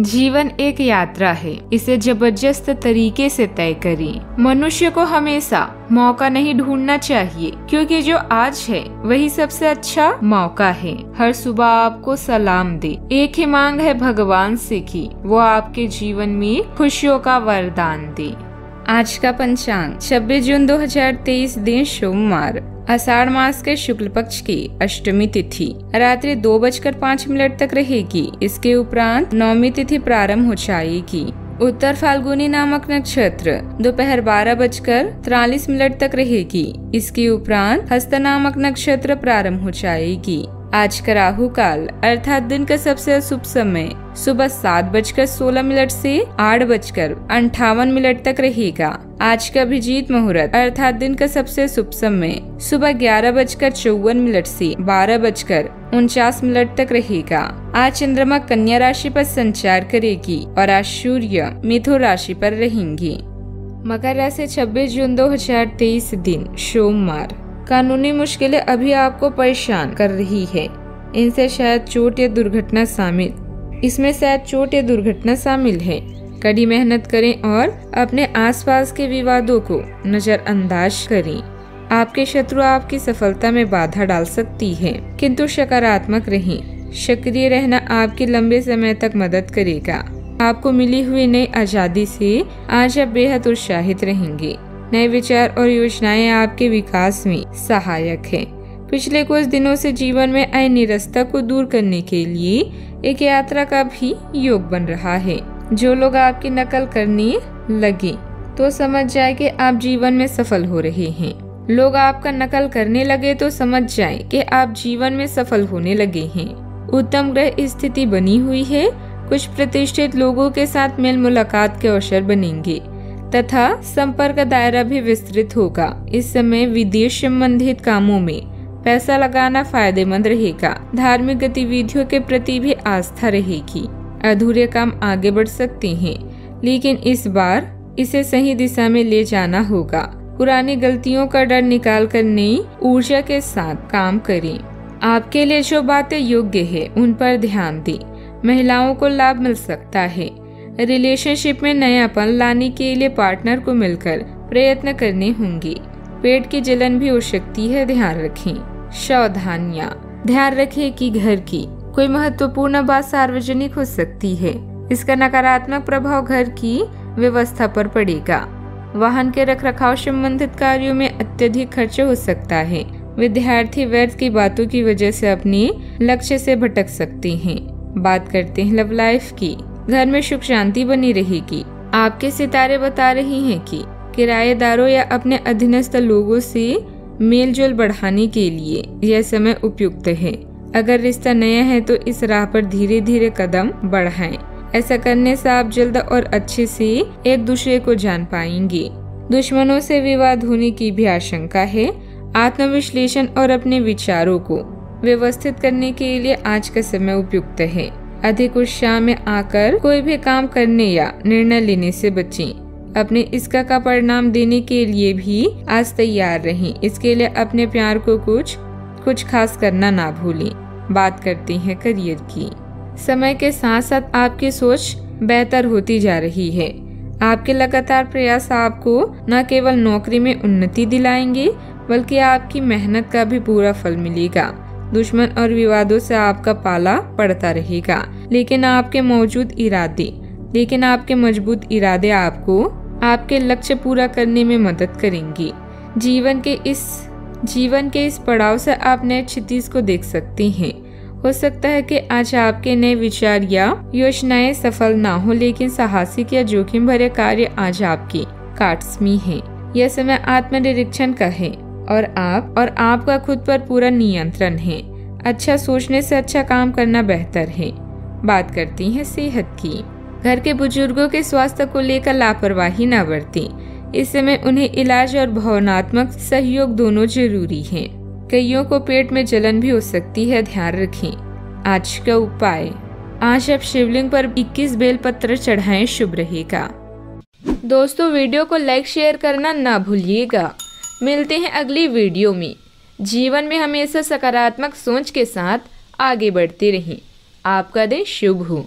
जीवन एक यात्रा है। इसे ज़बरदस्त तरीके से तय करें। मनुष्य को हमेशा मौका नहीं ढूंढना चाहिए, क्योंकि जो आज है, वही सबसे अच्छा मौका है। हर सुबह आपको सलाम दे। एक ही मांग है भगवान से कि, वो आपके जीवन में खुशियों का वरदान दे। आज का पंचांग 26 जून 2023 दिन सोमवार। आषाढ़ मास के शुक्ल पक्ष की अष्टमी तिथि। रात्रि दो बजकर पाँच मिनट तक रहेगी। इसके उपरांत नौमी तिथि प्रारंभ हो जाएगी। उत्तर फाल्गुनी नामक नक्षत्र दोपहर बारह बजकर तिरालीस मिनट तक रहेगी। इसके उपरांत हस्त नामक नक्षत्र प्रारंभ हो जाएगी। आज का राहु काल, अर्थात दिन का सबसे अशुभ समय, सुबह सात बजकर सोलह मिनट से आठ बजकर अंठावन मिनट तक रहेगा। आज का अभिजीत मुहूर्त, अर्थात दिन का सबसे शुभ समय, सुबह ग्यारह बजकर चौवन मिनट से बारह बजकर उनचास मिनट तक रहेगा। आज चंद्रमा कन्या राशि पर संचार करेगी और आज सूर्य मिथुन राशि पर रहेंगी। मकर राशि 26 जून 2023 दिन, सोमवार। कानूनी मुश्किलें अभी आपको परेशान कर रही है। इनसे शायद चोट या दुर्घटना शामिल। इसमें शायद चोट या दुर्घटना शामिल है। कड़ी मेहनत करें और अपने आसपास के विवादों को नजरअंदाज करें। आपके शत्रु आपकी सफलता में बाधा डाल सकती है, किंतु सकारात्मक रहें। सक्रिय रहना आपकी लंबे समय तक मदद करेगा। आपको मिली हुई नई आज़ादी से आज आप बेहद उत्साहित रहेंगे। नए विचार और योजनाएँ आपके विकास में सहायक है। पिछले कुछ दिनों से जीवन में आए निरस्ता को दूर करने के लिए एक यात्रा का भी योग बन रहा है। जो लोग आपकी नकल करने लगे तो समझ जाए कि आप जीवन में सफल हो रहे हैं। लोग आपका नकल करने लगे तो समझ जाए कि आप जीवन में सफल होने लगे हैं। उत्तम ग्रह स्थिति बनी हुई है। कुछ प्रतिष्ठित लोगों के साथ मेल मुलाकात के अवसर बनेंगे। तथा संपर्क दायरा भी विस्तृत होगा। इस समय विदेश संबंधित कामों में पैसा लगाना फ़ायदेमंद रहेगा। धार्मिक गतिविधियों के प्रति भी आस्था रहेगी। अधूरे काम आगे बढ़ सकते हैं, लेकिन इस बार इसे सही दिशा में ले जाना होगा। पुरानी गलतियों का डर निकाल कर नई ऊर्जा के साथ काम करें। आपके लिए जो बातें योग्य है, उन पर ध्यान दें। महिलाओं को लाभ मिल सकता है। रिलेशनशिप में नयापन लाने के लिए पार्टनर को मिलकर प्रयत्न करने होंगे। पेट की जलन भी हो सकती है, ध्यान रखें। सावधानियाँ। ध्यान रखें कि घर की कोई महत्वपूर्ण बात सार्वजनिक हो सकती है। इसका नकारात्मक प्रभाव घर की व्यवस्था पर पड़ेगा। वाहन के रख रखाव संबंधित कार्यों में अत्यधिक खर्च हो सकता है। विद्यार्थी व्यर्थ की बातों की वजह से अपने लक्ष्य से भटक सकते हैं। बात करते हैं लव लाइफ की। घर में सुख शांति बनी रहेगी। आपके सितारे बता रही हैं कि किराएदारों या अपने अधीनस्थ लोगों से मेल जोल बढ़ाने के लिए यह समय उपयुक्त है। अगर रिश्ता नया है तो इस राह पर धीरे धीरे कदम बढ़ाएँ। ऐसा करने से आप जल्द और अच्छे से एक दूसरे को जान पाएँगे। दुश्मनों से विवाद होने की भी आशंका है। आत्मविश्लेषण और अपने विचारों को व्यवस्थित करने के लिए आज का समय उपयुक्त है। अधिक उत्साह में आकर कोई भी काम करने या निर्णय लेने से बचें। अपने इसका का परिणाम देने के लिए भी आज तैयार रहें। इसके लिए अपने प्यार को कुछ कुछ खास करना ना भूलें। बात करते हैं करियर की समय के साथ साथ आपकी सोच बेहतर होती जा रही है आपके लगातार प्रयास आपको न केवल नौकरी में उन्नति दिलाएँगे, बल्कि आपकी मेहनत का भी पूरा फल मिलेगा दुश्मन और विवादों से आपका पाला पड़ता रहेगा। लेकिन आपके मौजूद इरादे, लेकिन आपके मज़बूत इरादे आपको आपके लक्ष्य पूरा करने में मदद करेंगे। जीवन के इस, जीवन के इस पड़ाव से आप नए क्षितिज को देख सकते हैं। हो सकता है कि आज आपके नए विचार या योजनाएँ सफल ना हो, लेकिन साहसिक या जोखिम भरे कार्य आज आपकी काट्स में है। यह समय आत्मनिरीक्षण का है। और आप और आपका खुद पर पूरा नियंत्रण है। अच्छा सोचने से अच्छा काम करना बेहतर है। बात करती हैं सेहत की। घर के बुज़ुर्गों के स्वास्थ्य को लेकर लापरवाही न बरतें। इस समय उन्हें इलाज और भावनात्मक सहयोग दोनों ज़रूरी है। कईयों को पेट में जलन भी हो सकती है, ध्यान रखें। आज का उपाय। आज आप शिवलिंग पर 21 बेल पत्र चढ़ाएँ, शुभ रहेगा। दोस्तों, वीडियो को लाइक शेयर करना ना भूलिएगा। मिलते हैं अगली वीडियो में। जीवन में हमेशा सकारात्मक सोच के साथ आगे बढ़ते रहें। आपका दिन शुभ हो।